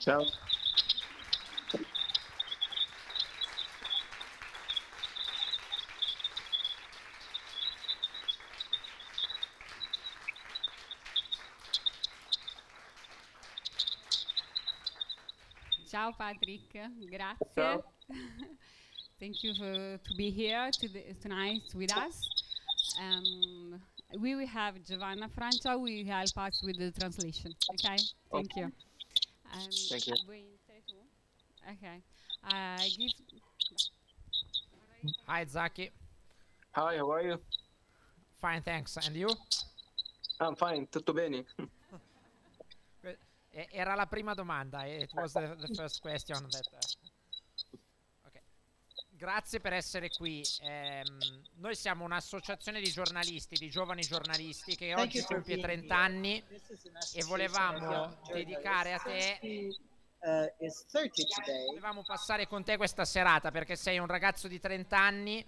Ciao. Ciao Patrick, grazie. Ciao. Thank you for, to be here to tonight with us. Um, we will have Giovanna Francia who will help us with the translation. Okay, thank Okay. you. Um, Thank you. Okay. I give Hi Zaki, Hi, how are you? fine thanks. And you? I'm fine, tutto bene. Era la prima domanda, eh, it was the, the first question that... uh. Grazie per essere qui. Ehm, noi siamo un'associazione di giornalisti, di giovani giornalisti che oggi compie being 30 here. anni e volevamo dedicare a te, uh, is 30 today. volevamo passare con te questa serata perché sei un ragazzo di 30 anni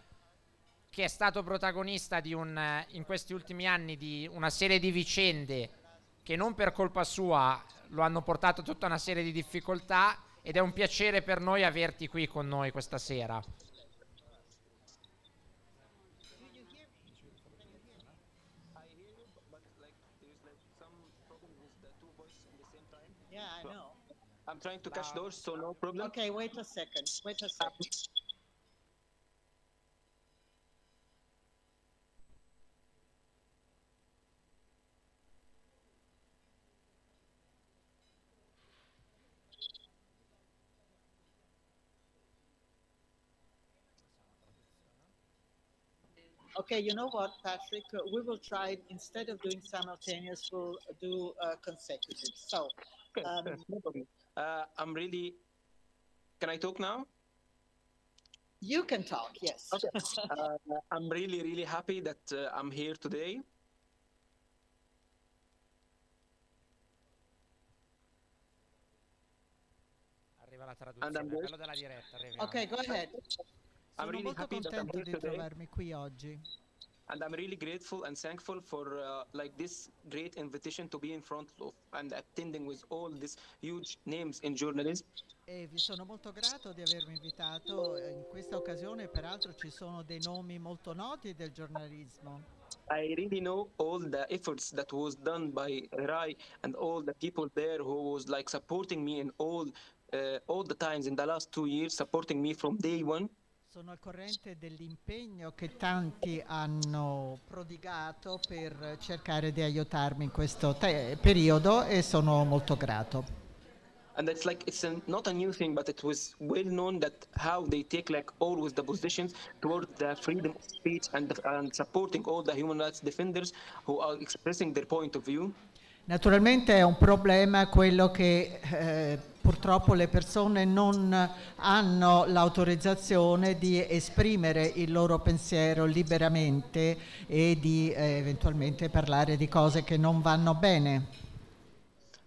che è stato protagonista di un, eh, in questi ultimi anni di una serie di vicende che non per colpa sua lo hanno portato a tutta una serie di difficoltà ed è un piacere per noi averti qui con noi questa sera. Yeah, I know. I'm trying to catch those, so no problem. Okay, wait a second. Wait a second. Okay, you know what, Patrick? Uh, We will try instead of doing simultaneous, we'll do uh, consecutive. So, Um, okay, no problem. Uh, I'm really. Can I talk now? you can talk. Yes. Okay. uh, I'm really, really happy that uh, I'm here today. Arriva la Andam traduzione, voi? quello della diretta. arriviamo. Ok, go ahead. I'm Sono really molto contento here di today. trovarmi qui oggi and I'm really grateful and thankful for uh, like this great invitation to be in front of and attending with all these huge names in journalism. e vi sono molto grato di avermi invitato. In questa occasione, peraltro, ci sono dei nomi molto noti del giornalismo. I really know all the efforts that was done by Rai and all the people there who was like supporting me in all uh, all the times in the last two years, supporting me from day one. Sono al corrente dell'impegno che tanti hanno prodigato per cercare di aiutarmi in questo periodo e sono molto grato. And it's like it's a, not a new thing, but it was well known that how they take like always the positions toward the freedom of speech and, and supporting all the human rights defenders who are expressing their point of view. Naturalmente è un problema quello che eh, purtroppo le persone non hanno l'autorizzazione di esprimere il loro pensiero liberamente e di eh, eventualmente parlare di cose che non vanno bene.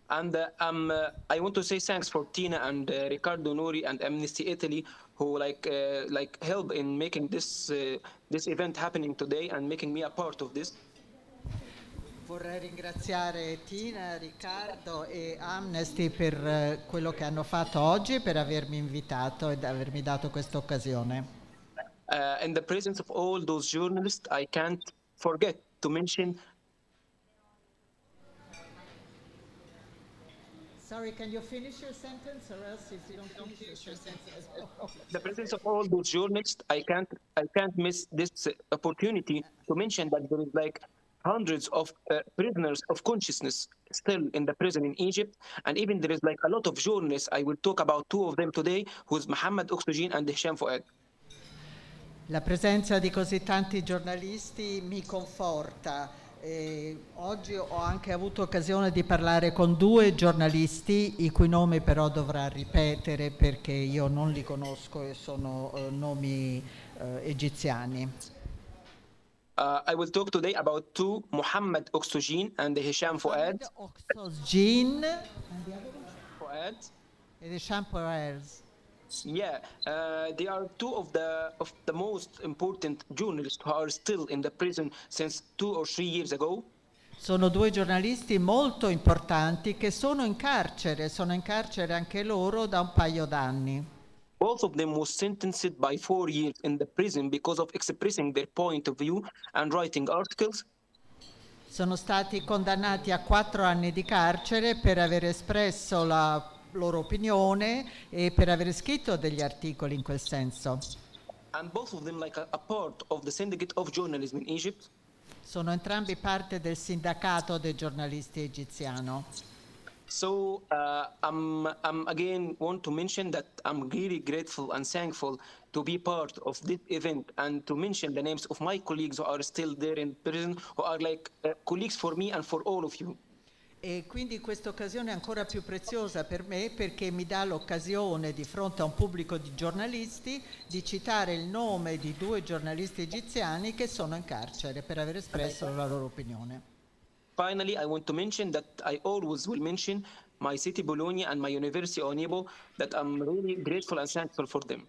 And uh, um, I want to say thanks for Tina and uh, Riccardo Nori and Amnesty Italy who like uh, like help in making this uh, this event happening today and making me a part of this. Vorrei ringraziare Tina, Riccardo e Amnesty per eh, quello che hanno fatto oggi, per avermi invitato ed avermi dato questa occasione. Uh, in the presence of all those journalists, I can't forget to mention Sorry, can you finish your sentence or else if you don't finish your sentence? the presence of all those journalists. I can't I can't miss this opportunity to mention that there is like hundreds of uh, prisoners of consciousness still in the prison in Egypt, and even there is like a lot of journalists. I will talk about two of them today, who's Mohammed Oxygen and Hisham Fouad. La presenza di così tanti giornalisti mi conforta. E oggi ho anche avuto occasione di parlare con due giornalisti, i cui nomi però dovrà ripetere perché io non li conosco e sono eh, nomi eh, egiziani. Uh, I will talk today about two, Muhammad Oxygen and Hisham Fouad. Fouad. e The Champoers. Yeah, uh, they are two of the of the most important journalists who are still in the prison since two or three years ago. Sono due giornalisti molto importanti che sono in carcere, sono in carcere anche loro da un paio d'anni. Both of them was sentenced by four years in the prison because of expressing their point of view and writing articles. Sono stati condannati a quattro anni di carcere per aver espresso la loro opinione e per aver scritto degli articoli in quel senso. And both of them like a, a part of the syndicate of journalism in Egypt. Sono entrambi parte del sindacato dei giornalisti egiziano. So uh, I'm, I'm again want to mention that I'm really grateful and thankful to be part of this event and to mention the names of my colleagues who are still there in prison, who are like uh, colleagues for me and for all of you. E quindi questa occasione è ancora più preziosa per me perché mi dà l'occasione di fronte a un pubblico di giornalisti di citare il nome di due giornalisti egiziani che sono in carcere per aver espresso la loro opinione. Finally, I want to mention that I always will mention my city Bologna and my university Onebo that I'm really grateful and thankful for them.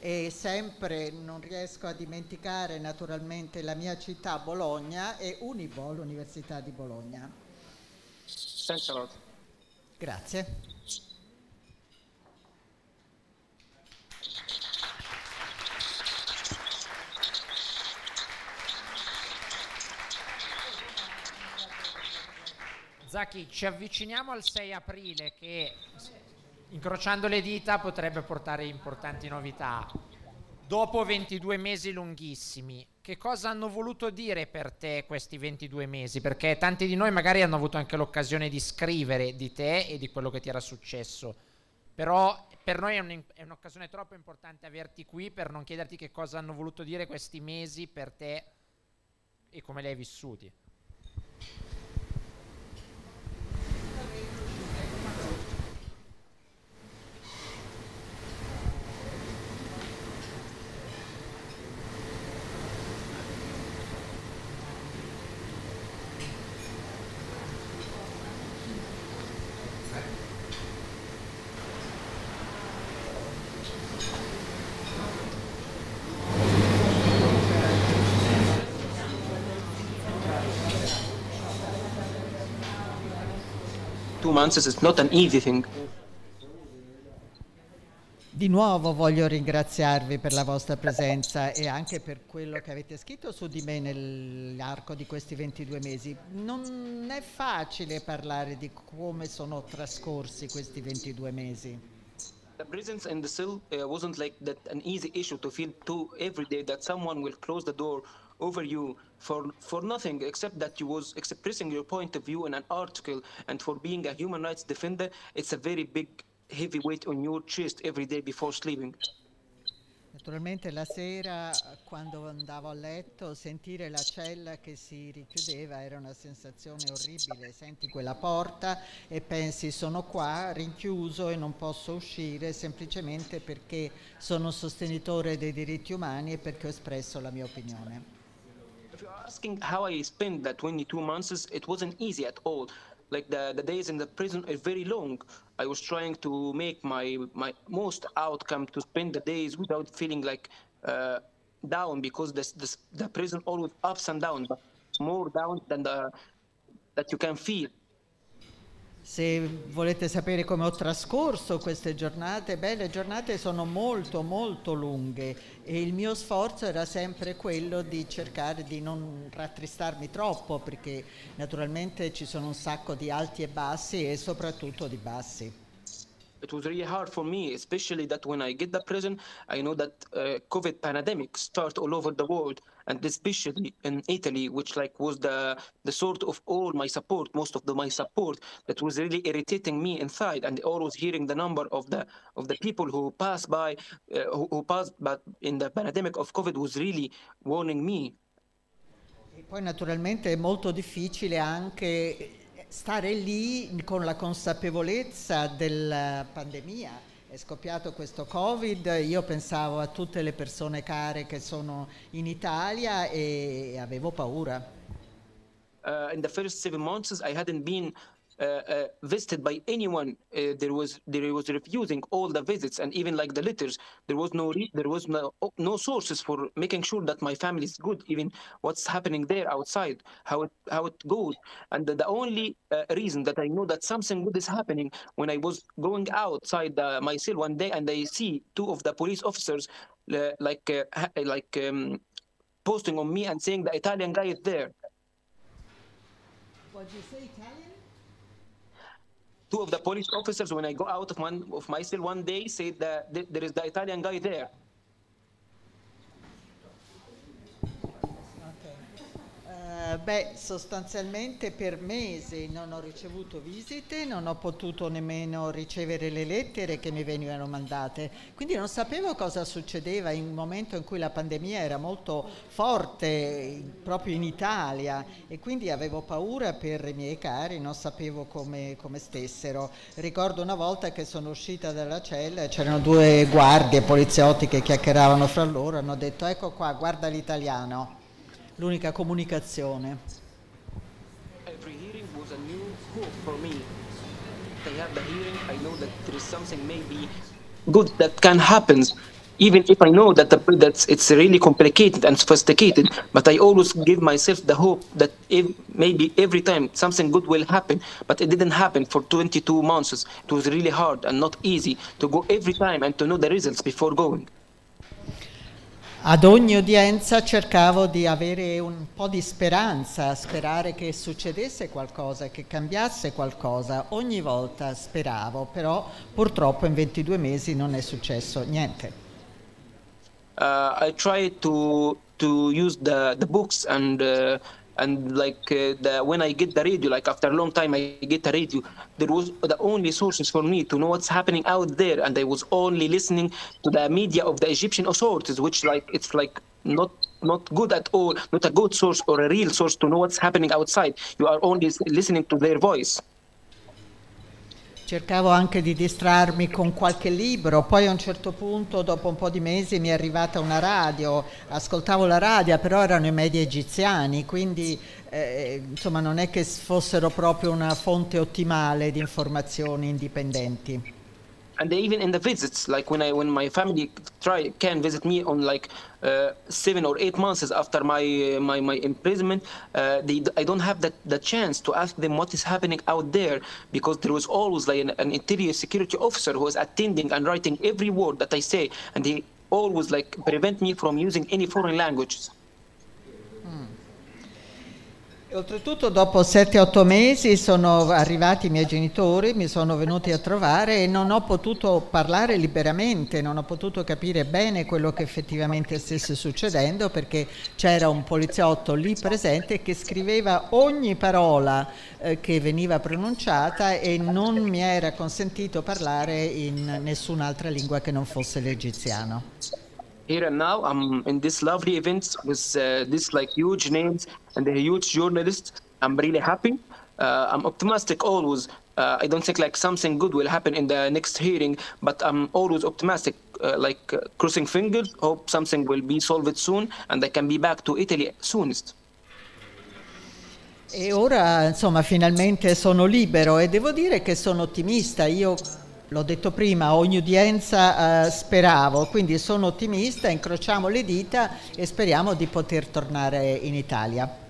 E sempre non riesco a dimenticare naturalmente la mia città Bologna e Unibo, l'Università di Bologna. Thanks a lot. Grazie. Zaki, ci avviciniamo al 6 aprile che incrociando le dita potrebbe portare importanti novità. Dopo 22 mesi lunghissimi, che cosa hanno voluto dire per te questi 22 mesi? Perché tanti di noi magari hanno avuto anche l'occasione di scrivere di te e di quello che ti era successo. Però per noi è, un, è un'occasione troppo importante averti qui per non chiederti che cosa hanno voluto dire questi mesi per te e come li hai vissuti. Months is not an easy thing. Di nuovo voglio ringraziarvi per la vostra presenza e anche per quello che avete scritto su di me nell'arco di questi 22 mesi. Non è facile parlare di come sono trascorsi questi 22 mesi. The presence in the cell uh, wasn't like that an easy issue to feel to every day that someone will close the door over you for for nothing except that you was expressing your point of view in an article and for being a human rights defender. It's a very big heavy weight on your chest every day before sleeping. Naturalmente la sera quando andavo a letto sentire la cella che si richiudeva era una sensazione orribile, senti quella porta e pensi sono qua rinchiuso e non posso uscire semplicemente perché sono sostenitore dei diritti umani e perché ho espresso la mia opinione. Asking how I spent that 22 months, it wasn't easy at all. Like the, the days in the prison are very long. I was trying to make my my most outcome to spend the days without feeling like uh, down because this, this, the prison always ups and downs, but more down than the that you can feel. Se volete sapere come ho trascorso queste giornate, beh, le giornate sono molto molto lunghe e il mio sforzo era sempre quello di cercare di non rattristarmi troppo perché naturalmente ci sono un sacco di alti e bassi e soprattutto di bassi. It was really hard for me, especially that when I get the prison, I know that uh, COVID pandemic start all over the world, and especially in Italy, which like was the the sort of all my support, most of the my support, that was really irritating me inside, and always hearing the number of the of the people who pass by, uh, who, who passed, but in the pandemic of COVID was really warning me. E poi naturalmente è molto difficile anche stare lì con la consapevolezza della pandemia. È scoppiato questo Covid, io pensavo a tutte le persone care che sono in Italia e avevo paura. Uh, in the first seven months, I hadn't been visited by anyone. Uh, there was there was refusing all the visits and even like the letters. There was no there was no no sources for making sure that my family is good. Even what's happening there outside, how it how it goes. And the, the only uh, reason that I know that something good is happening when I was going outside uh, my cell one day and I see two of the police officers uh, like uh, like um, posting on me and saying the Italian guy is there. What you say Italian? Two of the police officers when I go out of one of my cell one day said that there is the Italian guy there. Eh, beh, sostanzialmente per mesi non ho ricevuto visite, non ho potuto nemmeno ricevere le lettere che mi venivano mandate, quindi non sapevo cosa succedeva in un momento in cui la pandemia era molto forte proprio in Italia e quindi avevo paura per i miei cari, non sapevo come, come stessero. Ricordo una volta che sono uscita dalla cella e c'erano due guardie poliziotti che chiacchieravano fra loro, hanno detto ecco qua, guarda l'italiano l'unica comunicazione. Every hearing was a new hope for me. I have the hearing, I know that there is something maybe good that can happen. Even if I know that the, that's it's really complicated and sophisticated, but I always give myself the hope that if, maybe every time something good will happen. But it didn't happen for 22 months. It was really hard and not easy to go every time and to know the results before going. Ad ogni udienza cercavo di avere un po' di speranza, sperare che succedesse qualcosa, che cambiasse qualcosa. Ogni volta speravo, però purtroppo in 22 mesi non è successo niente. uh, I try to to use the the books and uh, and like uh, the when I get the radio, like after a long time I get a radio. There was the only sources for me to know what's happening out there, and I was only listening to the media of the Egyptian authorities, which like it's like not not good at all, not a good source or a real source to know what's happening outside. You are only listening to their voice. Cercavo anche di distrarmi con qualche libro, poi a un certo punto, dopo un po' di mesi, mi è arrivata una radio, ascoltavo la radio, però erano i media egiziani, quindi eh, insomma non è che fossero proprio una fonte ottimale di informazioni indipendenti. And even in the visits like when i when my family try can visit me on like uh, seven or eight months after my my my imprisonment uh, they i don't have that the chance to ask them what is happening out there because there was always like an, an interior security officer who was attending and writing every word that i say. And they always like prevent me from using any foreign languages Oltretutto dopo 7-8 mesi sono arrivati i miei genitori, mi sono venuti a trovare e non ho potuto parlare liberamente, non ho potuto capire bene quello che effettivamente stesse succedendo perché c'era un poliziotto lì presente che scriveva ogni parola eh, che veniva pronunciata e non mi era consentito parlare in nessun'altra lingua che non fosse l'egiziano. Here and now. I'm in this lovely event with uh, this like huge names and the huge journalists i'm really happy. Uh, i'm optimistic always. Uh, i don't think like something good will happen in the next hearing but i'm always optimistic. Uh, like uh, crossing fingers hope something will be solved soon and i can be back to italy soonest. E ora, insomma, finalmente sono libero e devo dire che sono ottimista. Io l'ho detto prima, ogni udienza eh, speravo, quindi sono ottimista, incrociamo le dita e speriamo di poter tornare in Italia.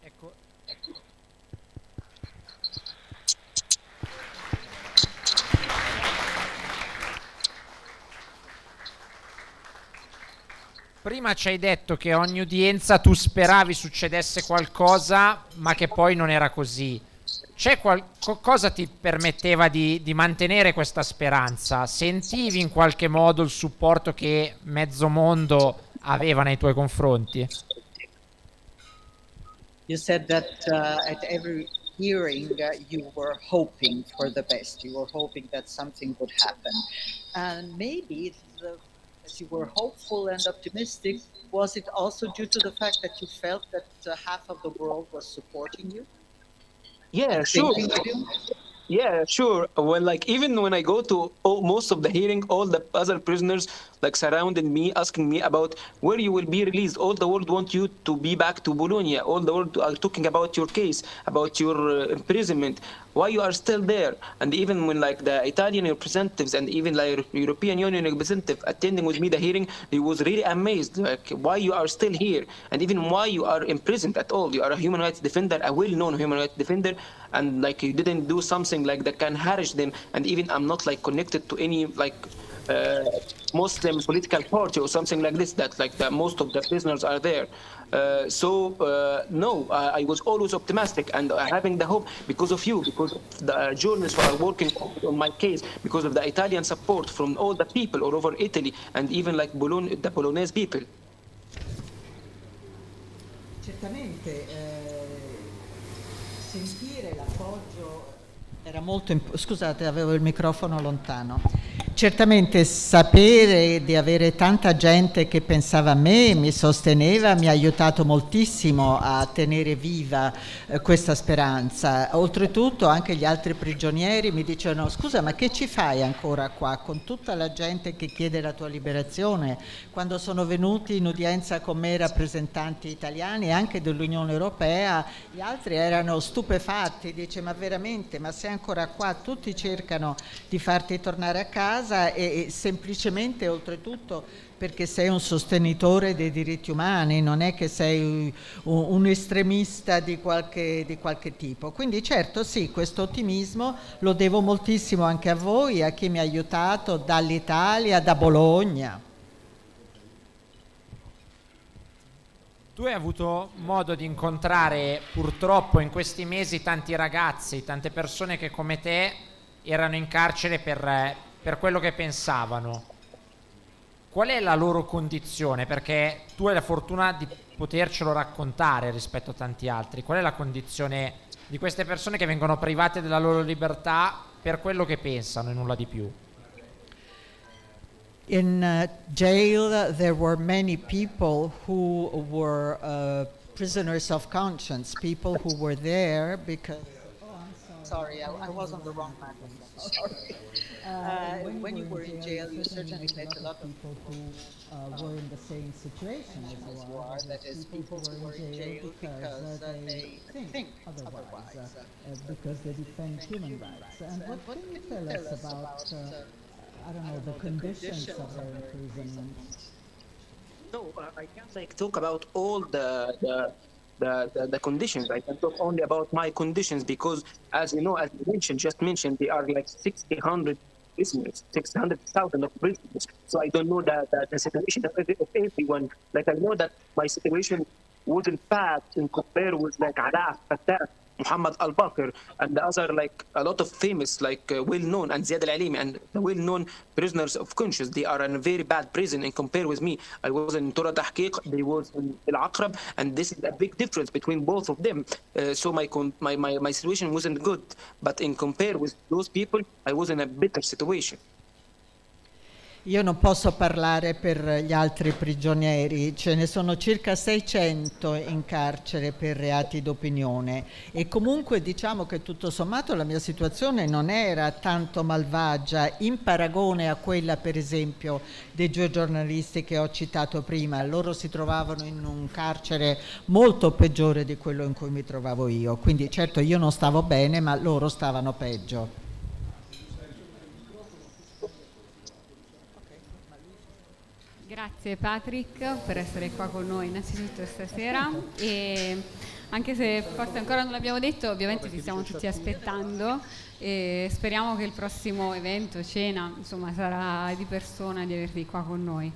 Ecco. Prima ci hai detto che ogni udienza tu speravi succedesse qualcosa, ma che poi non era così. C'è qual- co- cosa ti permetteva di, di mantenere questa speranza? Sentivi in qualche modo il supporto che mezzo mondo aveva nei tuoi confronti? You said that uh, at every hearing uh, you were hoping for the best. You were hoping that something would happen. And maybe, the, as you were hopeful and optimistic, was it also due to the fact that you felt that uh, half of the world was supporting you? Yeah sure thinking of you? Yeah, sure. Well, like even when I go to all, most of the hearing, all the other prisoners like surrounding me, asking me about where you will be released. All the world want you to be back to Bologna. All the world are talking about your case, about your uh, imprisonment, why you are still there. And even when like the Italian representatives and even like European Union representative attending with me the hearing, he was really amazed like why you are still here and even why you are imprisoned at all. You are a human rights defender, a well-known human rights defender, and like you didn't do something like that can harass them. And even I'm not like connected to any like uh, Muslim political party or something like this. That like the, most of the prisoners are there. Uh, so uh, no, I, I was always optimistic and having the hope because of you, because of the uh, journalists who are working on my case, because of the Italian support from all the people all over Italy and even like Bologna, the Bolognese people. Certamente eh, sentire l'appoggio era molto scusate, avevo il microfono lontano. Certamente sapere di avere tanta gente che pensava a me, mi sosteneva, mi ha aiutato moltissimo a tenere viva eh, questa speranza. Oltretutto anche gli altri prigionieri mi dicevano scusa ma che ci fai ancora qua con tutta la gente che chiede la tua liberazione? Quando sono venuti in udienza con me rappresentanti italiani e anche dell'Unione Europea, gli altri erano stupefatti, dice ma veramente, ma sei ancora qua, tutti cercano di farti tornare a casa e, e semplicemente oltretutto perché sei un sostenitore dei diritti umani, non è che sei un, un estremista di qualche, di qualche, tipo. Quindi certo sì, questo ottimismo lo devo moltissimo anche a voi, a chi mi ha aiutato dall'Italia, da Bologna. Tu hai avuto modo di incontrare purtroppo in questi mesi tanti ragazzi, tante persone che come te erano in carcere per, per quello che pensavano. Qual è la loro condizione? Perché tu hai la fortuna di potercelo raccontare rispetto a tanti altri. Qual è la condizione di queste persone che vengono private della loro libertà per quello che pensano e nulla di più? In uh, jail, there were many people who were uh, prisoners of conscience, people who were there because. I'm sorry, I, I was on the wrong microphone. Sorry. Uh, when, when you were in jail, you certainly met a lot of people who uh, were in the same situation as as you you are. are, that is, people who were in jail because uh, they think otherwise, otherwise, uh, uh, because they defend human rights. And what can you tell us about, uh, I don't know, the conditions of their imprisonment? No, uh, I can't like talk about all the the, the, the the conditions. I can talk only about my conditions because, as you know, as you mentioned, just mentioned, they are like 60, 100 prisoners, 600,000 of prisoners. So I don't know the, the, the situation of, of everyone. Like I know that my situation wasn't bad in compare with like Alaa Fattah, Muhammad Al Bakr, and the other like a lot of famous, like uh, well-known, and Ziad Al Alimi, and the well-known prisoners of conscience. They are in a very bad prison in compare with me. I was in Tora Tahqiq, they was in Al Aqrab, and this is a big difference between both of them. Uh, so my, my my my situation wasn't good, but in compare with those people, I was in a better situation. Io non posso parlare per gli altri prigionieri, ce ne sono circa 600 in carcere per reati d'opinione. E comunque diciamo che tutto sommato la mia situazione non era tanto malvagia in paragone a quella per esempio dei due giornalisti che ho citato prima, loro si trovavano in un carcere molto peggiore di quello in cui mi trovavo io, quindi certo io non stavo bene ma loro stavano peggio. Grazie Patrick per essere qua con noi innanzitutto stasera e anche se forse ancora non l'abbiamo detto, ovviamente ti stiamo tutti aspettando e speriamo che il prossimo evento, cena, insomma sarà di persona di averti qua con noi.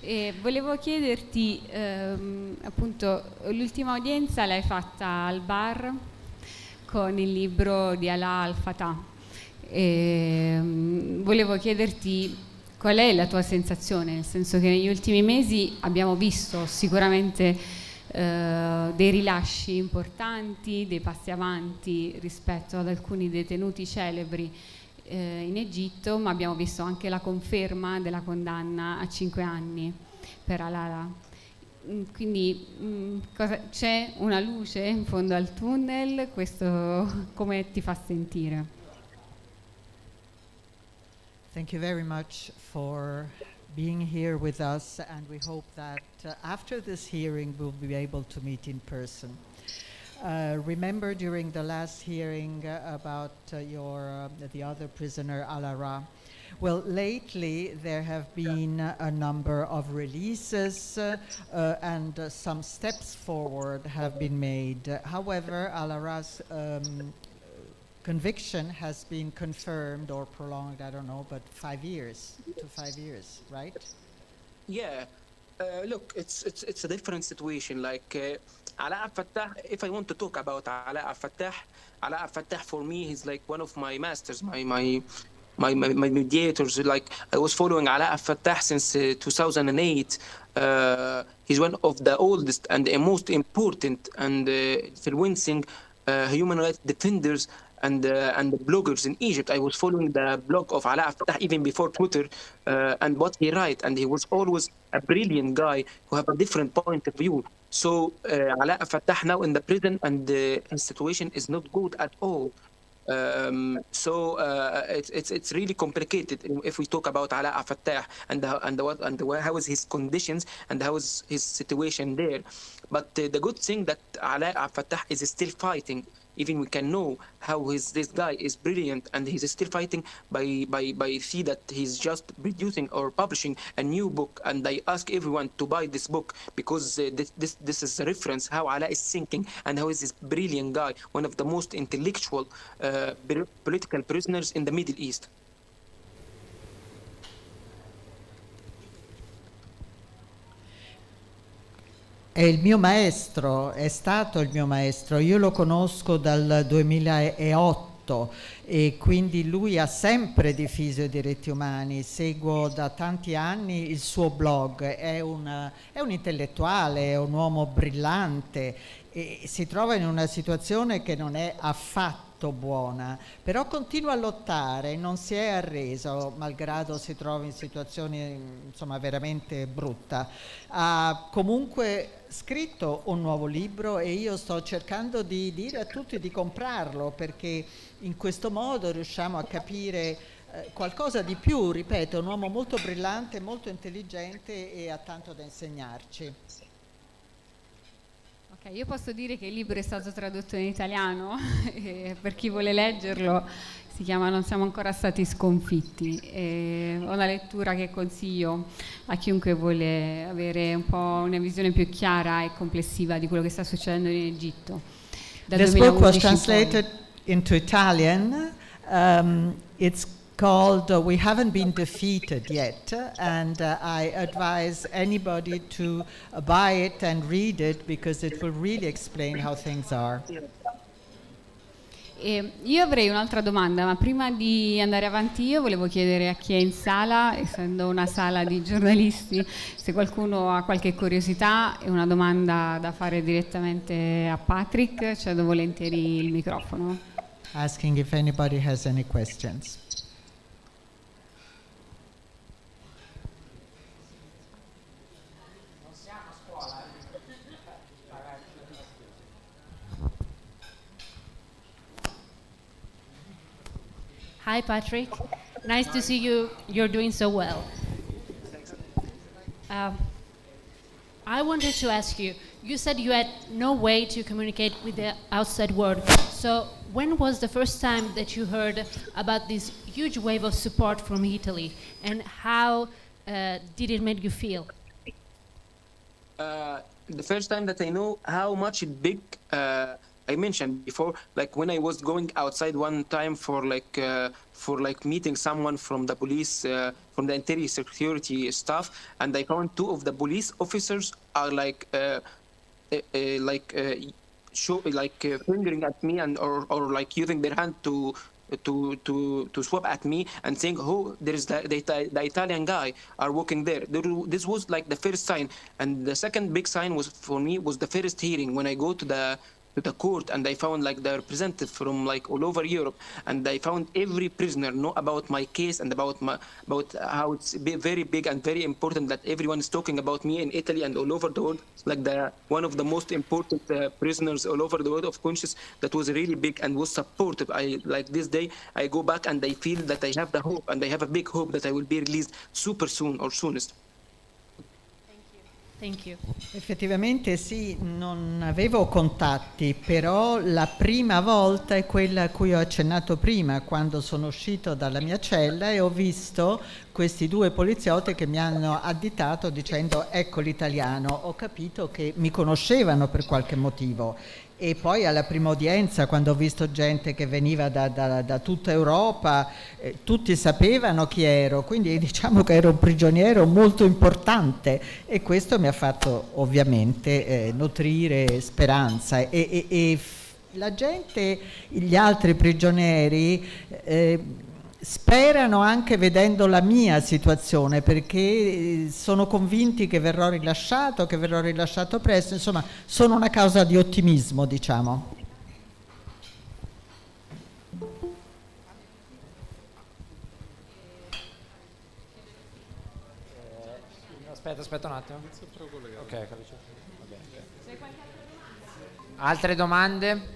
E volevo chiederti ehm, appunto l'ultima udienza l'hai fatta al bar con il libro di Alaa Al-Fatah. E, mm, volevo chiederti qual è la tua sensazione, nel senso che negli ultimi mesi abbiamo visto sicuramente eh, dei rilasci importanti, dei passi avanti rispetto ad alcuni detenuti celebri eh, in Egitto, ma abbiamo visto anche la conferma della condanna a cinque anni per Alala. Mm, Quindi mm, cosa- c'è una luce in fondo al tunnel, questo come ti fa sentire? Thank you very much for being here with us, and we hope that uh, after this hearing we'll be able to meet in person. Uh, remember during the last hearing uh, about uh, your uh, the other prisoner Alara. Well, lately there have been a number of releases uh, and some steps forward have been made. However, Alara's um, conviction has been confirmed or prolonged, I don't know, but five years to five years, right? Yeah. Uh, look, it's it's it's a different situation. Like uh, Ala Fattah, if I want to talk about Ala Fattah, Ala Fattah for me, he's like one of my masters, my my my, my, mediators. Like I was following Ala Fattah since uh, 2008. Uh, he's one of the oldest and the most important and uh, influencing uh, human rights defenders and uh, and the bloggers in Egypt. I was following the blog of Ala Fattah even before Twitter uh, and what he write, and he was always a brilliant guy who have a different point of view. So uh, Ala Fattah now in the prison, and the situation is not good at all. Um, so uh, it's, it's it's really complicated if we talk about Ala Fattah and the, and the, what and the, how is his conditions and how is his situation there. But uh, the good thing that Ala Fattah is still fighting. Even we can know how his this guy is brilliant and he's still fighting by by by see that he's just producing or publishing a new book. And I ask everyone to buy this book because uh, this, this this is a reference how Ala is thinking and how is this brilliant guy, one of the most intellectual uh, political prisoners in the Middle East. È il mio maestro, è stato il mio maestro, io lo conosco dal 2008 e quindi lui ha sempre difeso i diritti umani, seguo da tanti anni il suo blog, è un, è un intellettuale, è un uomo brillante e si trova in una situazione che non è affatto buona, però continua a lottare, non si è arreso, malgrado si trovi in situazioni insomma veramente brutta. Ha comunque scritto un nuovo libro e io sto cercando di dire a tutti di comprarlo perché in questo modo riusciamo a capire eh, qualcosa di più, ripeto, un uomo molto brillante, molto intelligente e ha tanto da insegnarci. Ok, io posso dire che il libro è stato tradotto in italiano e per chi vuole leggerlo si chiama Non siamo ancora stati sconfitti. È una lettura che consiglio a chiunque vuole avere un po' una visione più chiara e complessiva di quello che sta succedendo in Egitto. Dal This book was 2011 in poi. translated into Italian. Um, it's called uh, We Haven't Been Defeated Yet, and uh, I advise anybody to uh, buy it and read it because it will really explain how things are. E io avrei un'altra domanda, ma prima di andare avanti io volevo chiedere a chi è in sala, essendo una sala di giornalisti, se qualcuno ha qualche curiosità e una domanda da fare direttamente a Patrick, cedo volentieri il microfono. Asking if anybody has any questions. Hi, Patrick. Nice to see you. You're doing so well. Um, I wanted to ask you you said you had no way to communicate with the outside world. So, when was the first time that you heard about this huge wave of support from Italy, and how uh, did it make you feel? uh, the first time that I know how much it big. Uh, I mentioned before, like when I was going outside one time for like uh, for like meeting someone from the police, uh, from the interior security staff, and I found two of the police officers are like uh, uh, uh, like uh, show like fingering at me and or, or like using their hand to to to to swap at me and saying, "Oh, there is the, the, the Italian guy are walking there." There This was like the first sign, and the second big sign was for me was the first hearing when I go to the to the court and I found like the representative from like all over Europe and I found every prisoner know about my case and about my about how it's very big and very important that everyone is talking about me in Italy and all over the world like the one of the most important uh, prisoners all over the world of conscious that was really big and was supportive I like this day I go back and I feel that I have the hope and I have a big hope that I will be released super soon or soonest. Effettivamente sì, non avevo contatti, però la prima volta è quella a cui ho accennato prima, quando sono uscito dalla mia cella e ho visto questi due poliziotti che mi hanno additato dicendo ecco l'italiano, ho capito che mi conoscevano per qualche motivo. E poi alla prima udienza quando ho visto gente che veniva da, da- da tutta Europa, eh, tutti sapevano chi ero, quindi diciamo che ero un prigioniero molto importante. E questo mi ha fatto ovviamente eh, nutrire speranza. E, e- e la gente, gli altri prigionieri eh, sperano anche vedendo la mia situazione perché eh, sono convinti che verrò rilasciato, che verrò rilasciato presto, insomma sono una causa di ottimismo diciamo. Aspetta, aspetta un attimo. Ok, capisco. Altre domande?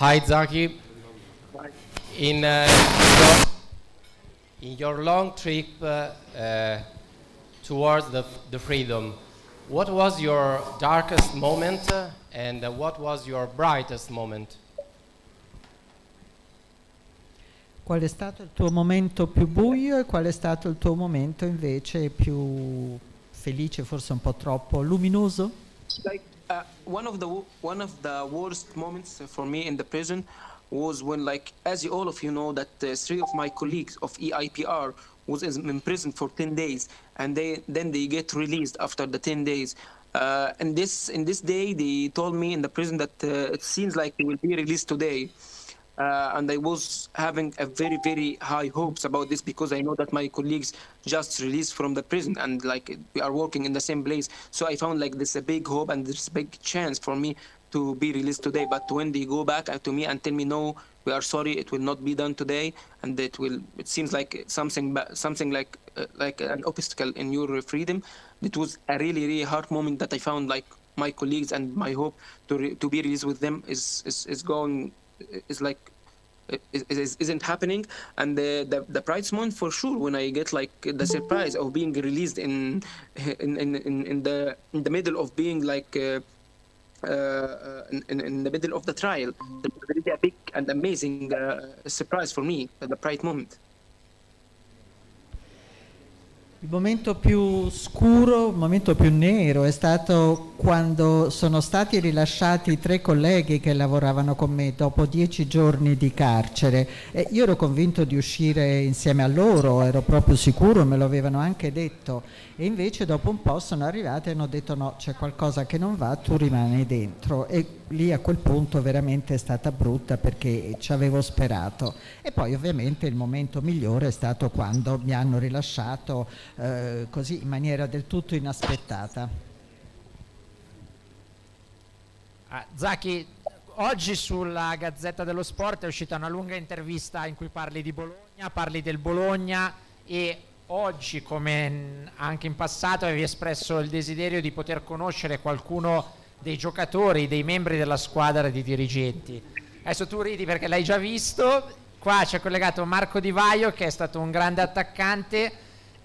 Hi Zaki. In, uh, your, in your long trip uh, uh, towards the, the freedom, what was your darkest moment uh, and uh, what was your brightest moment? Qual è stato il tuo momento più buio e qual è stato il tuo momento invece più felice, forse un po' troppo luminoso? like uh, one of the one of the worst moments for me in the prison was when like as you, all of you know that uh, three of my colleagues of EIPR was in in prison for 10 days and they then they get released after the 10 days. Uh, and this in this day they told me in the prison that uh, it seems like they will be released today uh, and I was having a very very high hopes about this because I know that my colleagues just released from the prison and like we are working in the same place. So I found like this a big hope and this big chance for me to be released today. But when they go back uh, to me and tell me no, we are sorry, it will not be done today, and it will. It seems like something something like uh, like an obstacle in your freedom. It was a really really hard moment that I found like my colleagues and my hope to re- to be released with them is is, is going is like is, is, isn't happening. And the, the the prize month for sure when i get like the surprise of being released in in in, in, the in the middle of being like uh, uh, in, in- the middle of the trial it was really a big and amazing uh, surprise for me at the pride moment Il momento più scuro, il momento più nero è stato quando sono stati rilasciati tre colleghi che lavoravano con me dopo dieci giorni di carcere. E io ero convinto di uscire insieme a loro, ero proprio sicuro, me lo avevano anche detto. E invece dopo un po' sono arrivati e hanno detto no, c'è qualcosa che non va, tu rimani dentro. E lì a quel punto veramente è stata brutta perché ci avevo sperato. E poi ovviamente il momento migliore è stato quando mi hanno rilasciato eh, così in maniera del tutto inaspettata. Ah, Zaki, oggi sulla Gazzetta dello Sport è uscita una lunga intervista in cui parli di Bologna, parli del Bologna e oggi, come anche in passato, avevi espresso il desiderio di poter conoscere qualcuno dei giocatori, dei membri della squadra di dirigenti. Adesso tu ridi perché l'hai già visto. Qua c'è collegato Marco Di Vaio che è stato un grande attaccante,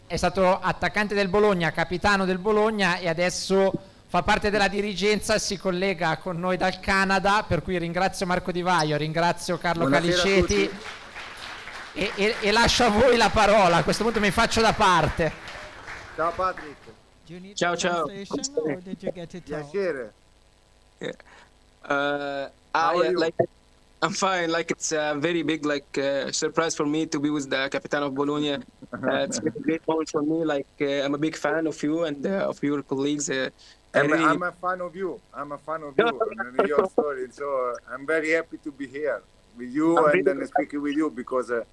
è stato attaccante del Bologna, capitano del Bologna e adesso fa parte della dirigenza, si collega con noi dal Canada, per cui ringrazio Marco Di Vaio, ringrazio Carlo Buonasera Caliceti e, e- e lascio a voi la parola, a questo punto mi faccio da parte. Ciao Patrick, Do you need Ciao, ciao. translation or did you get it all? piacere. uh, How I, are you? like I'm fine. Like it's a very big like uh, surprise for me to be with the Capitan of Bologna. Uh, it's a great moment for me. Like uh, I'm a big fan of you and uh, of your colleagues. Uh, I'm, really- I'm a fan of you. I'm a fan of you and your story. So uh, I'm very happy to be here with you I'm and really then speaking with you because uh,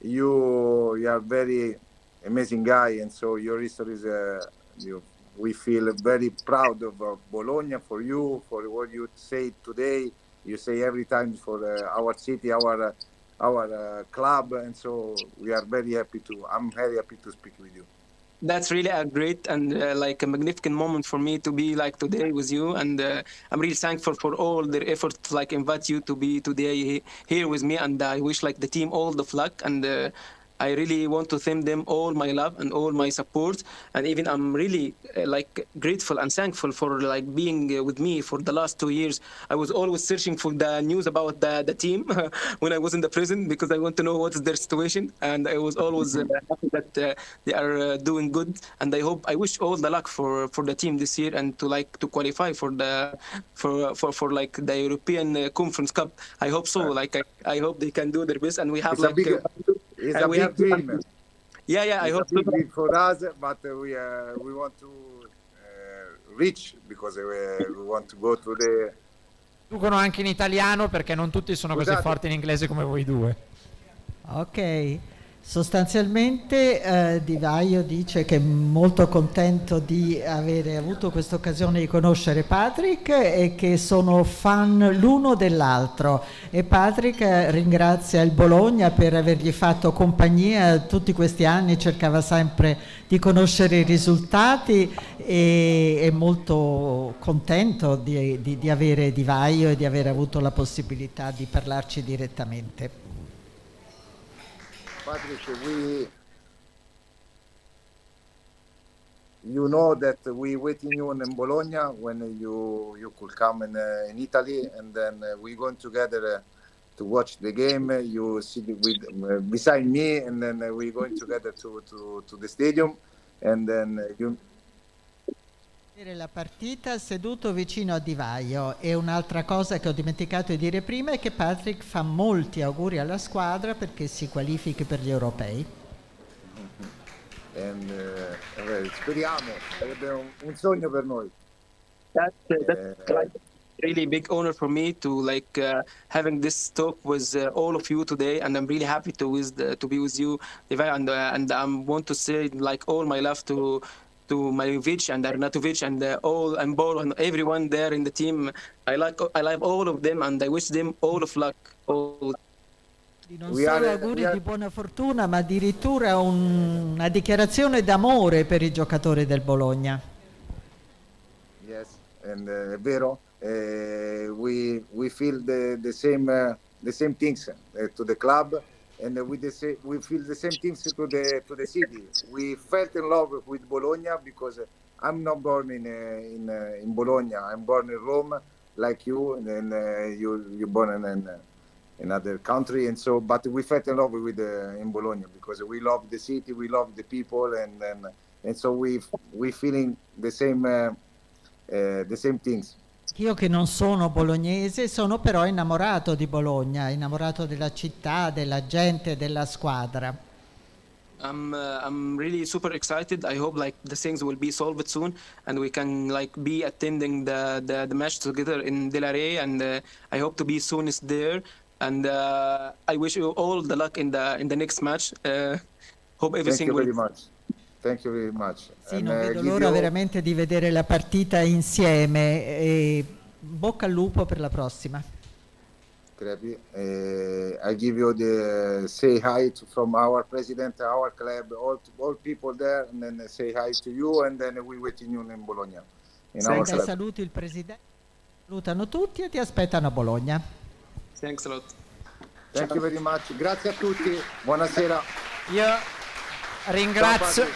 you you are very amazing guy, and so your history is. Uh, you, we feel very proud of uh, Bologna for you for what you say today. You say every time for uh, our city, our uh, our uh, club, and so we are very happy to. I'm very happy to speak with you. That's really a great and uh, like a magnificent moment for me to be like today with you, and I'm really thankful for all their effort to like invite you to be today here with me, and I wish like the team all the luck and. I really want to thank them all my love and all my support, and even I'm really uh, like grateful and thankful for like being uh, with me for the last two years. I was always searching for the news about the, the team when I was in the prison because I want to know what is their situation, and I was always uh, happy that uh, they are uh, doing good. And I hope I wish all the luck for for the team this year and to like to qualify for the for for, for like the European uh, Conference Cup. I hope so. Like I, I hope they can do their best, and we have It's like. big, uh, we have- dream. yeah, yeah. I hope a big so. dream for us, but uh, we uh, we want to uh, reach because uh, we want to go to the. Dicono anche in italiano perché non tutti sono così Scusate. forti in inglese come voi due. Ok, sostanzialmente eh, Di Vaio dice che è molto contento di avere avuto questa occasione di conoscere Patrick e che sono fan l'uno dell'altro e Patrick ringrazia il Bologna per avergli fatto compagnia tutti questi anni, cercava sempre di conoscere i risultati e è molto contento di, di- di avere Di Vaio e di aver avuto la possibilità di parlarci direttamente. Patrick, we. You know that we waiting you in Bologna when you you could come in, uh, in Italy, and then uh, we going together uh, to watch the game. You sit with uh, beside me, and then uh, we going together to, to, to the stadium, and then uh, you la partita seduto vicino a Di Vaio e un'altra cosa che ho dimenticato di dire prima è che Patrick fa molti auguri alla squadra perché si qualifichi per gli europei. and, uh, eh, speriamo, sarebbe un, un sogno per noi. That's, uh, that's Uh, like really big honor for me to like uh, having this talk with uh, all of you today, and I'm really happy to with the, to be with you, Levi, and uh, and I want to say like all my love to to Maljovic and Arnautovic and uh, all and Bolo and everyone there in the team. I like I like all of them, and I wish them all of luck. All non We solo are- auguri are- di buona fortuna ma addirittura un- una dichiarazione d'amore per i giocatori del Bologna. Yes, and uh, vero. Uh, we we feel the the same uh, the same things uh, to the club, and we the we feel the same things to the to the city. We felt in love with Bologna because I'm not born in uh, in uh, in Bologna. I'm born in Rome, like you, and then uh, you you born in. another country and so but we felt in love with in Bologna because we love the city we love the people and then and so we we feeling the same the same things Io che non sono bolognese sono però innamorato di Bologna, innamorato della città, della gente, della squadra. I'm uh, I'm really super excited. I hope like the things will be solved soon, and we can like be attending the the, the match together in Delarey, and uh, I hope to be soonest there. And uh, I wish you all the luck in the in the next match. Uh, hope thank everything you will. very much thank you very much Sì, And, non uh, vedo l'ora you- veramente di vedere la partita insieme e bocca al lupo per la prossima. Crepi. Uh, I give you the say hi to, from our president, our club, all all people there, and then say hi to you, and then we waiting you in Bologna, in Thanks. Saluti il presidente, salutano tutti e ti aspettano a Bologna. Thanks a lot. Thank you very much. Grazie a tutti. Buonasera. Io ringrazio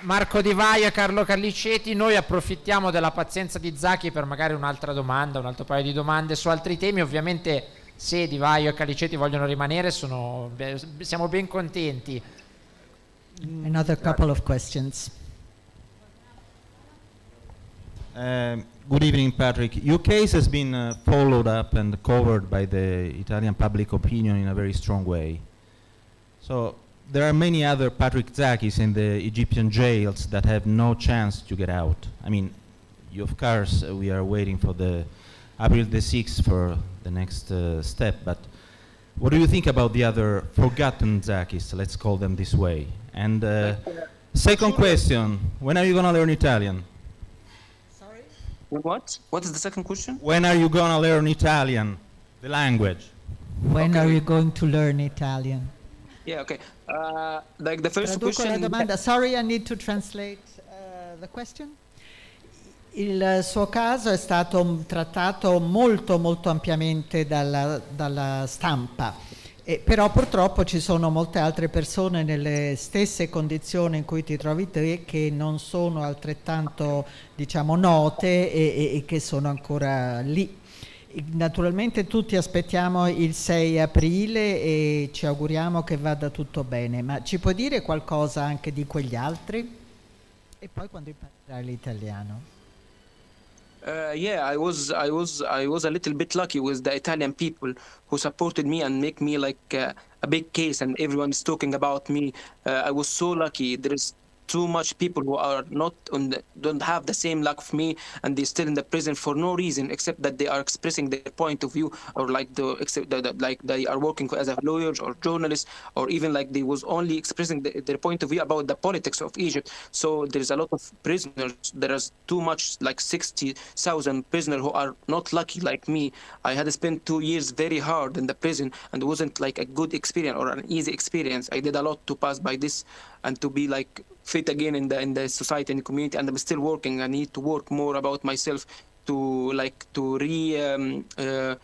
Marco Di Vaio e Carlo Carliceti. Noi approfittiamo della pazienza di Zacchi per magari un'altra domanda, un altro paio di domande su altri temi. Ovviamente, se Di Vaio e Carliceti vogliono rimanere, sono- siamo ben contenti. Another couple of questions. Um, good evening, Patrick. Your case has been uh, followed up and covered by the Italian public opinion in a very strong way. So there are many other Patrick Zakis in the Egyptian jails that have no chance to get out. I mean, of course, uh, we are waiting for the April the 6th for the next uh, step, but what do you think about the other forgotten Zakis? Let's call them this way. And uh, second question: When are you gonna learn Italian? What? What is the second question? When are you gonna learn Italian, the language? When are you going to learn Italian? Yeah, okay. Uh, like the first Traduco la question. domanda. Sorry, I need to translate uh, the question. Il suo caso è stato trattato molto molto ampiamente dalla, dalla stampa, E però purtroppo ci sono molte altre persone nelle stesse condizioni in cui ti trovi te che non sono altrettanto diciamo, note e, e- e che sono ancora lì. Naturalmente tutti aspettiamo il 6 aprile e ci auguriamo che vada tutto bene, ma ci puoi dire qualcosa anche di quegli altri? E poi quando imparerai l'italiano? Uh, yeah, I was, I was, I was a little bit lucky with the Italian people who supported me and make me like uh, a big case, and everyone is talking about me. Uh, I was so lucky. There is too much people who are not on the, don't have the same luck of me, and they're still in the prison for no reason except that they are expressing their point of view, or like the, except that, that, like they are working as a lawyers or journalists, or even like they was only expressing the, their point of view about the politics of Egypt. So there's a lot of prisoners. There is too much, like 60,000 prisoners who are not lucky like me. I had spent two years very hard in the prison, and it wasn't like a good experience or an easy experience. I did a lot to pass by this and to be like fit again in the in the society and the community. And I'm still working. I need to work more about myself to like to re. Um, uh,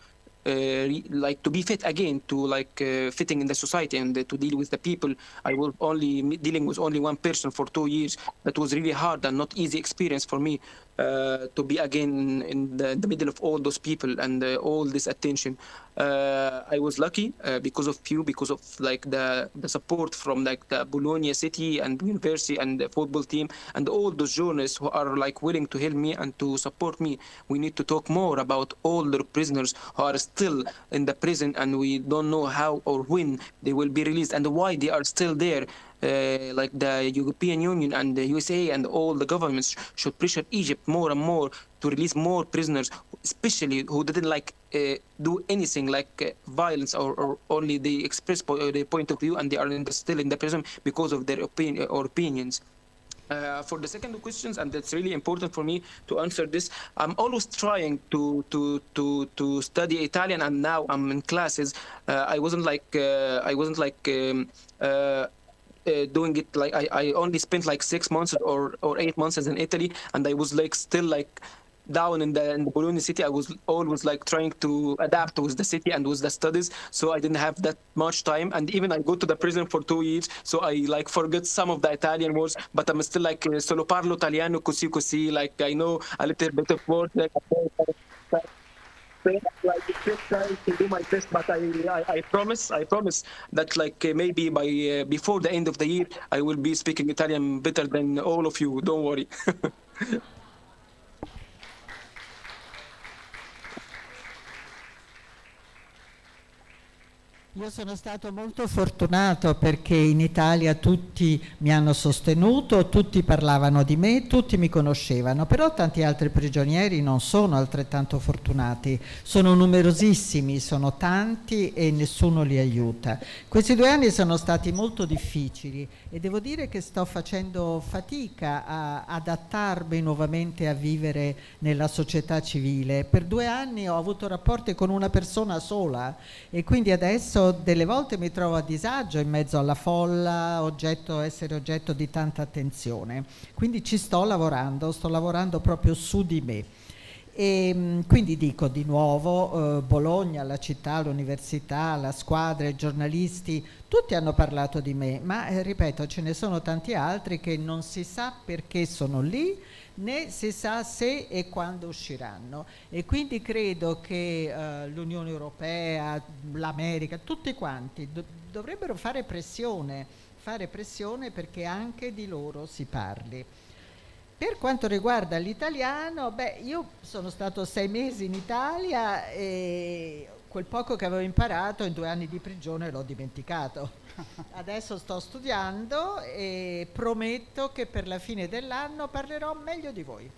uh, re- like to be fit again to like uh, fitting in the society and to deal with the people i was only dealing with only one person for two years that was really hard and not easy experience for me uh, to be again in the, the middle of all those people and uh, all this attention. Uh, i was lucky uh, because of you because of like the the support from like the bologna city and university and the football team and all those journalists who are like willing to help me and to support me. We need to talk more about all the prisoners who are still in the prison and we don't know how or when they will be released and why they are still there uh, like the European Union and the USA and all the governments should pressure Egypt more and more to release more prisoners, especially who didn't like uh, do anything like uh, violence or, or only they express po- uh, their point of view and they are in the, still in the prison because of their opinion or opinions. Uh, for the second questions, and that's really important for me to answer this. I'm always trying to to to to study Italian, and now I'm in classes. Uh, I wasn't like uh, I wasn't like. Um, uh, doing it like I, I only spent like six months or, or eight months in Italy and I was like still like down in the in the Bologna city. I was always like trying to adapt with the city and with the studies so I didn't have that much time. And even I go to the prison for two years so I like forget some of the Italian words but I'm still like uh, solo parlo italiano così così like I know a little bit of words like like just trying to do my best, but I, I, I promise, I promise that like uh, maybe by uh, before the end of the year, I will be speaking Italian better than all of you. Don't worry. Io sono stato molto fortunato perché in Italia tutti mi hanno sostenuto, tutti parlavano di me, tutti mi conoscevano, però tanti altri prigionieri non sono altrettanto fortunati, sono numerosissimi, sono tanti e nessuno li aiuta. Questi due anni sono stati molto difficili e devo dire che sto facendo fatica a adattarmi nuovamente a vivere nella società civile. Per due anni ho avuto rapporti con una persona sola e quindi adesso delle volte mi trovo a disagio in mezzo alla folla, oggetto, essere oggetto di tanta attenzione. Quindi ci sto lavorando, sto lavorando proprio su di me. E mh, quindi dico di nuovo, eh, Bologna, la città, l'università, la squadra, i giornalisti, tutti hanno parlato di me, ma eh, ripeto, ce ne sono tanti altri che non si sa perché sono lì, né si sa se e quando usciranno. E quindi credo che eh, l'Unione Europea, l'America, tutti quanti do- dovrebbero fare pressione, fare pressione perché anche di loro si parli. Per quanto riguarda l'italiano, beh, io sono stato sei mesi in Italia e quel poco che avevo imparato in due anni di prigione l'ho dimenticato. Adesso sto studiando e prometto che per la fine dell'anno parlerò meglio di voi.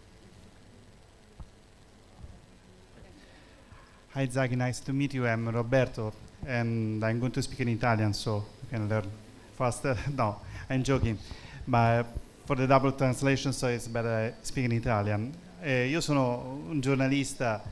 Hi Zaki, nice to meet you. I'm Roberto. and I'm going to speak in Italian so you can learn faster. no, I'm joking. But for the double translation, so it's better speak in Italian. Eh, io sono un giornalista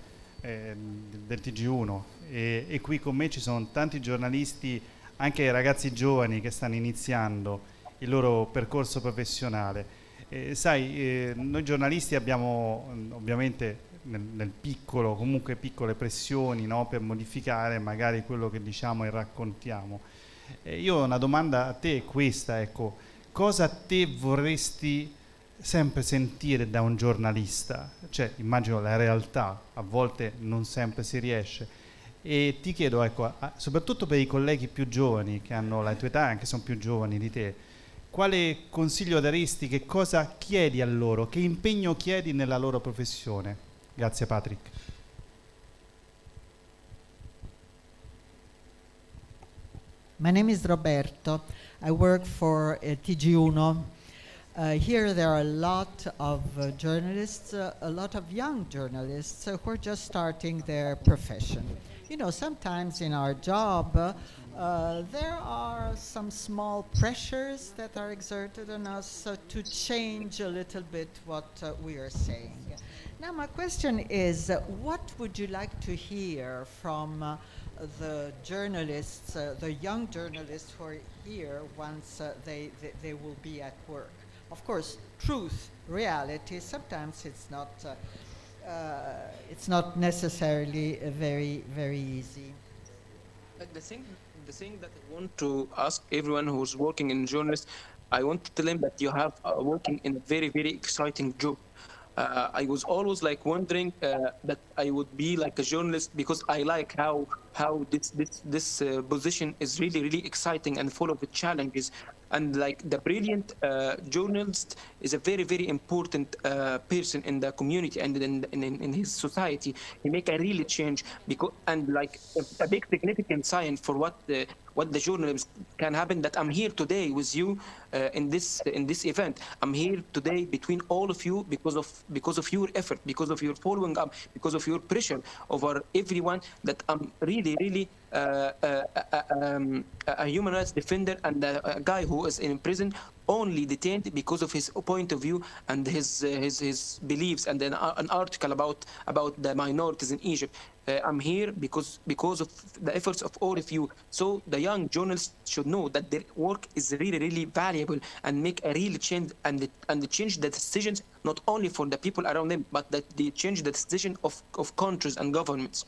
eh, del TG1 e, e qui con me ci sono tanti giornalisti, anche ragazzi giovani che stanno iniziando il loro percorso professionale. Eh, sai, eh, noi giornalisti abbiamo mm, ovviamente nel, nel piccolo, comunque piccole pressioni no, per modificare magari quello che diciamo e raccontiamo. Eh, io ho una domanda a te è questa, ecco, cosa te vorresti sempre sentire da un giornalista? Cioè, immagino la realtà, a volte non sempre si riesce. E ti chiedo, ecco, soprattutto per i colleghi più giovani che hanno la tua età, anche sono più giovani di te, quale consiglio daresti, che cosa chiedi a loro, che impegno chiedi nella loro professione? Grazie Patrick. My name is Roberto. I work for uh, TG1. Uh, here there are a lot of uh, journalists, uh, a lot of young journalists uh, who are just starting their profession. You know, sometimes in our job, uh, there are some small pressures that are exerted on us uh, to change a little bit what uh, we are saying. Now, my question is uh, what would you like to hear from uh, the journalists, uh, the young journalists who are here once they, they, they will be at work? Of course, truth, reality, sometimes it's not, it's not necessarily uh, very, very easy. But the thing, the thing that I want to ask everyone who's working in journalist, I want to tell them that you have uh, working in a very, very exciting job. Uh, I was always like wondering uh, that I would be like a journalist because I like how how this this this uh, position is really really exciting and full of challenges. And like the brilliant uh, journalist is a very very important uh, person in the community and in, in in his society. He make a really change because and like a, a big significant sign for what the what the journalism can happen that I'm here today with you uh, in this in this event. I'm here today between all of you because of because of your effort, because of your following up, because of your pressure over everyone. That I'm really really uh, uh, uh, um, a human rights defender and a, a guy who is in prison only detained because of his point of view and his uh, his his beliefs and then uh, an article about about the minorities in Egypt. Uh, I'm here because because of the efforts of all of you. So the young journalists should know that their work is really really valuable and make a real change and and change the decisions not only for the people around them but that they change the decision of of countries and governments.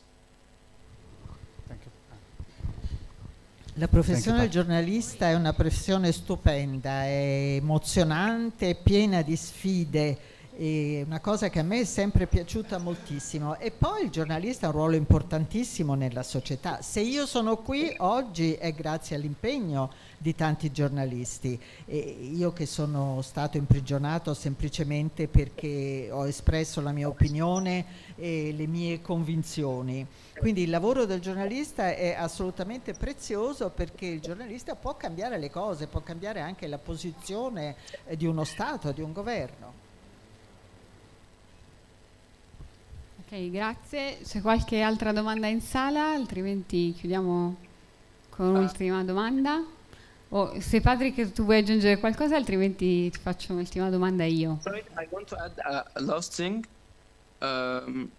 La professione del giornalista è una professione stupenda, è emozionante, è piena di sfide, è una cosa che a me è sempre piaciuta moltissimo. E poi il giornalista ha un ruolo importantissimo nella società. Se io sono qui oggi è grazie all'impegno di tanti giornalisti. E io che sono stato imprigionato semplicemente perché ho espresso la mia opinione e le mie convinzioni. Quindi il lavoro del giornalista è assolutamente prezioso perché il giornalista può cambiare le cose, può cambiare anche la posizione eh, di uno Stato, di un governo. Ok, grazie. C'è qualche altra domanda in sala? Altrimenti chiudiamo con un'ultima domanda. O se Patrick tu vuoi aggiungere qualcosa, altrimenti ti faccio un'ultima domanda io. Sorry, I want to add a last thing. Um,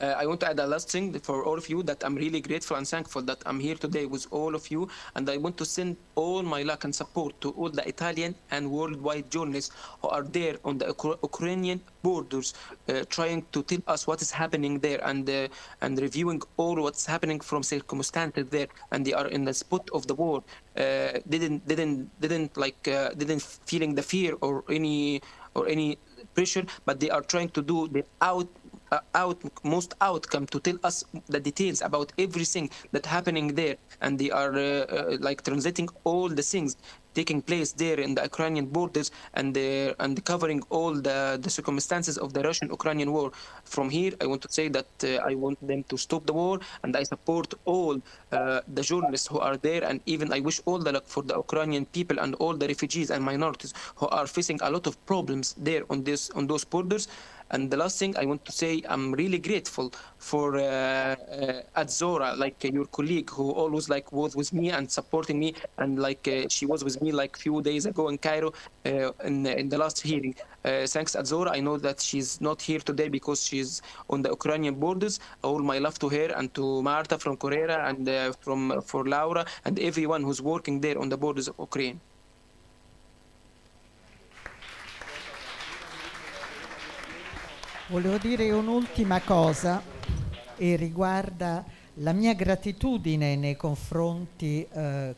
uh, I want to add a last thing for all of you that I'm really grateful and thankful that I'm here today with all of you, and I want to send all my luck and support to all the Italian and worldwide journalists who are there on the Ukra- Ukrainian borders, uh, trying to tell us what is happening there and uh, and reviewing all what's happening from circumstances there, and they are in the spot of the war. Uh, didn't didn't didn't like uh, didn't feeling the fear or any or any pressure, but they are trying to do the out uh, out most outcome to tell us the details about everything that happening there and they are uh, uh, like translating all the things taking place there in the Ukrainian borders and uh, and covering all the, the circumstances of the Russian-Ukrainian war. From here, I want to say that uh, I want them to stop the war, and I support all uh, the journalists who are there, and even I wish all the luck for the Ukrainian people and all the refugees and minorities who are facing a lot of problems there on this on those borders. And the last thing I want to say, I'm really grateful for uh, uh, Adzora, like uh, your colleague, who always like was with me and supporting me, and like uh, she was with me like few days ago in Cairo uh, in in the last hearing. Uh, thanks Adzora, I know that she's not here today because she's on the Ukrainian borders. All my love to her and to Marta from Corera and from for Laura and everyone who's working there on the borders of Ukraine. Volevo dire un'ultima cosa e riguarda la mia gratitudine nei confronti, eh,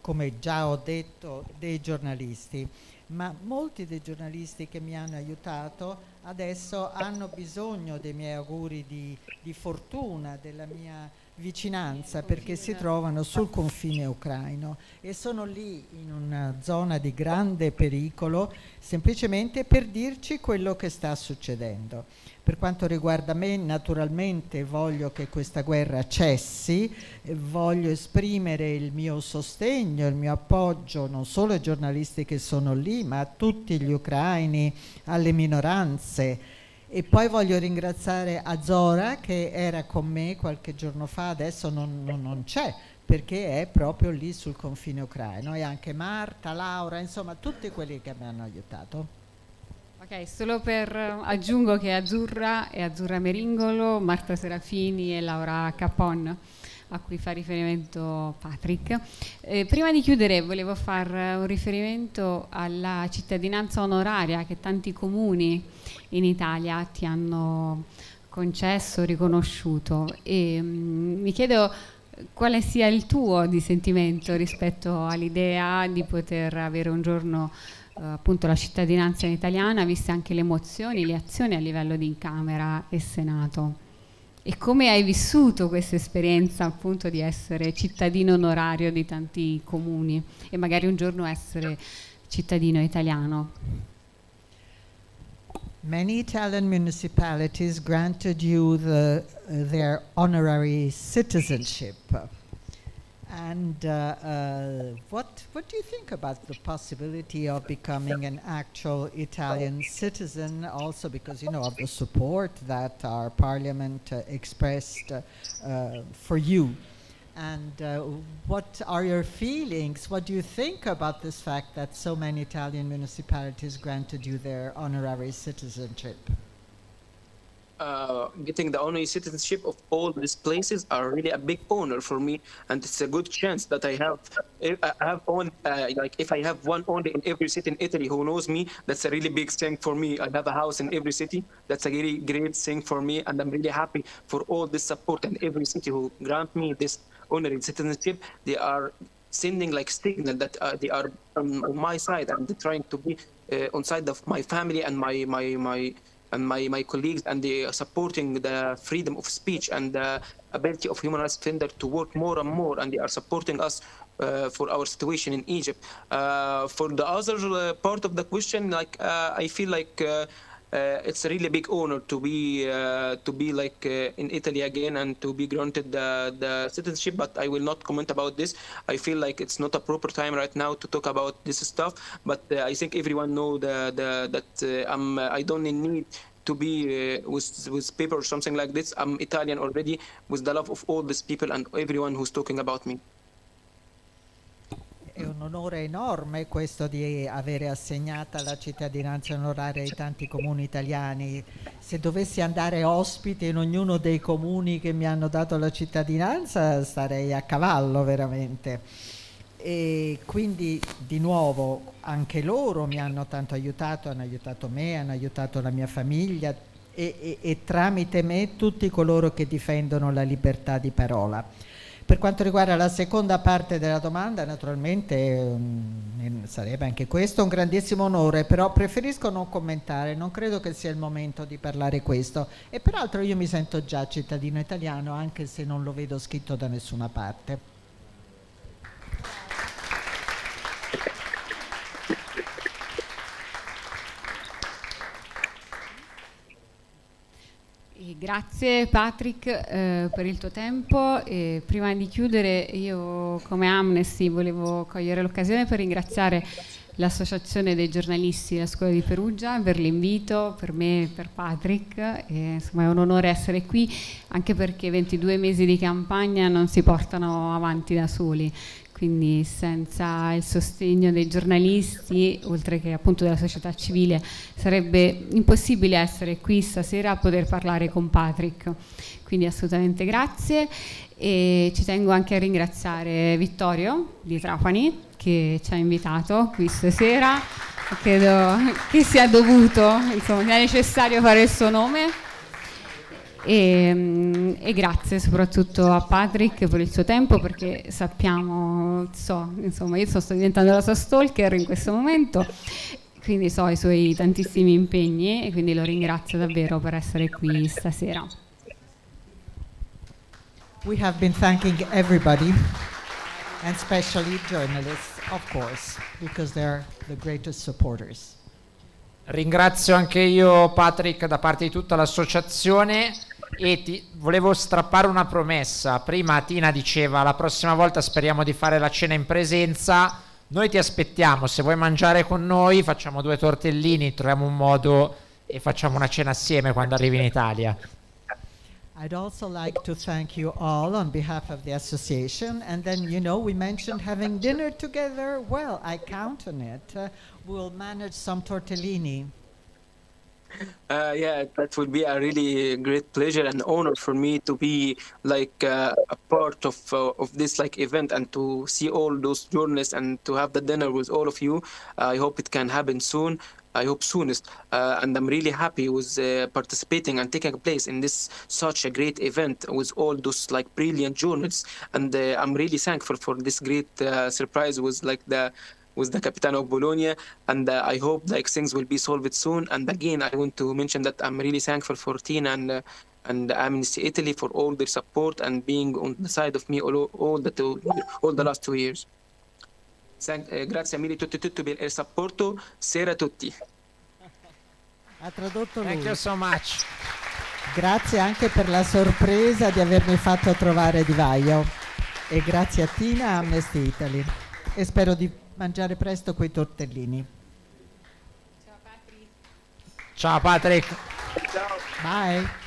come già ho detto, dei giornalisti. Ma molti dei giornalisti che mi hanno aiutato adesso hanno bisogno dei miei auguri di, di fortuna, della mia vicinanza perché si trovano sul confine ucraino e sono lì in una zona di grande pericolo semplicemente per dirci quello che sta succedendo. Per quanto riguarda me, naturalmente voglio che questa guerra cessi, voglio esprimere il mio sostegno, il mio appoggio non solo ai giornalisti che sono lì, ma a tutti gli ucraini, alle minoranze. E poi voglio ringraziare Azora che era con me qualche giorno fa, adesso non, non- non c'è perché è proprio lì sul confine ucraino e anche Marta, Laura, insomma tutti quelli che mi hanno aiutato. Ok, solo per eh, aggiungo che Azzurra e Azzurra Meringolo, Marta Serafini e Laura Capon a cui fa riferimento Patrick. Eh, prima di chiudere volevo fare un riferimento alla cittadinanza onoraria che tanti comuni in Italia ti hanno concesso, riconosciuto e mm, mi chiedo quale sia il tuo di sentimento rispetto all'idea di poter avere un giorno eh, appunto la cittadinanza italiana, viste anche le emozioni, le azioni a livello di Camera e Senato. E come hai vissuto questa esperienza appunto di essere cittadino onorario di tanti comuni e magari un giorno essere cittadino italiano? Many Italian municipalities granted you the, uh, their honorary citizenship. And uh, uh, what, what do you think about the possibility of becoming an actual Italian citizen, also because, you know, of the support that our parliament uh, expressed uh, uh, for you? And uh, what are your feelings? What do you think about this fact that so many Italian municipalities granted you their honorary citizenship? Uh, getting the honorary citizenship of all these places are really a big honor for me, and it's a good chance that I have. I have uh, like if I have one only in every city in Italy who knows me, that's a really big thing for me. I have a house in every city. That's a really great thing for me, and I'm really happy for all this support and every city who grant me this honorary citizenship. They are sending like signal that uh, they are on, my side and trying to be uh, on side of my family and my my my and my, my colleagues and are supporting the freedom of speech and the ability of human rights defender to work more and more and they are supporting us uh, for our situation in Egypt. Uh, for the other uh, part of the question, like uh, I feel like uh, it's a really big honor to be uh, to be like uh, in Italy again and to be granted the, the citizenship. But I will not comment about this. I feel like it's not a proper time right now to talk about this stuff. But uh, I think everyone know the, the that uh, I'm I don't need to be uh, with with paper or something like this. I'm Italian already with the love of all these people and everyone who's talking about me. È un onore enorme questo di avere assegnata la cittadinanza onoraria ai tanti comuni italiani. Se dovessi andare ospite in ognuno dei comuni che mi hanno dato la cittadinanza starei a cavallo veramente. E quindi di nuovo anche loro mi hanno tanto aiutato, hanno aiutato me, hanno aiutato la mia famiglia e, e- e tramite me tutti coloro che difendono la libertà di parola. Per quanto riguarda la seconda parte della domanda, naturalmente mm, sarebbe anche questo un grandissimo onore, però preferisco non commentare, non credo che sia il momento di parlare questo. E peraltro io mi sento già cittadino italiano, anche se non lo vedo scritto da nessuna parte. Grazie Patrick eh, per il tuo tempo e prima di chiudere io come Amnesty volevo cogliere l'occasione per ringraziare l'Associazione dei giornalisti della Scuola di Perugia per l'invito, per me e per Patrick. E, insomma, è un onore essere qui, anche perché 22 mesi di campagna non si portano avanti da soli quindi senza il sostegno dei giornalisti, oltre che appunto della società civile, sarebbe impossibile essere qui stasera a poter parlare con Patrick. Quindi assolutamente grazie e ci tengo anche a ringraziare Vittorio di Trapani che ci ha invitato qui stasera. Credo che sia dovuto, insomma, sia necessario fare il suo nome. E, e, grazie soprattutto a Patrick per il suo tempo perché sappiamo, so, insomma io sto diventando la sua stalker in questo momento, quindi so i suoi tantissimi impegni e quindi lo ringrazio davvero per essere qui stasera. We have been thanking everybody and especially journalists, of course, because they're the greatest supporters. Ringrazio anche io Patrick da parte di tutta l'associazione e ti volevo strappare una promessa. Prima Tina diceva la prossima volta speriamo di fare la cena in presenza. Noi ti aspettiamo, se vuoi mangiare con noi facciamo due tortellini, troviamo un modo e facciamo una cena assieme quando arrivi in Italia. I'd also like to thank you all on behalf of the association. And then, you know, we mentioned having dinner together. Well, I count on it. Uh, we'll manage some tortellini. Uh, yeah, that would be a really great pleasure and honor for me to be like uh, a part of uh, of this like event and to see all those journalists and to have the dinner with all of you. I hope it can happen soon. I hope soonest. Uh, and I'm really happy with uh, participating and taking place in this such a great event with all those like brilliant journalists. And uh, I'm really thankful for this great surprise with like the with the Capitano of Bologna, and uh, I hope like things will be solved soon. And again, I want to mention that I'm really thankful for Tina and uh, and Amnesty Italy for all their support and being on the side of me all, all the two, all the last two years. Thank, eh, grazie mille tutti tutti per il supporto. Sera a tutti. Ha tradotto lui. Thank you so much. Grazie anche per la sorpresa di avermi fatto trovare Di Vaio. E grazie a Tina e Amnesty Italy. E spero di mangiare presto quei tortellini. Ciao Patrick. Ciao. Bye. Ciao.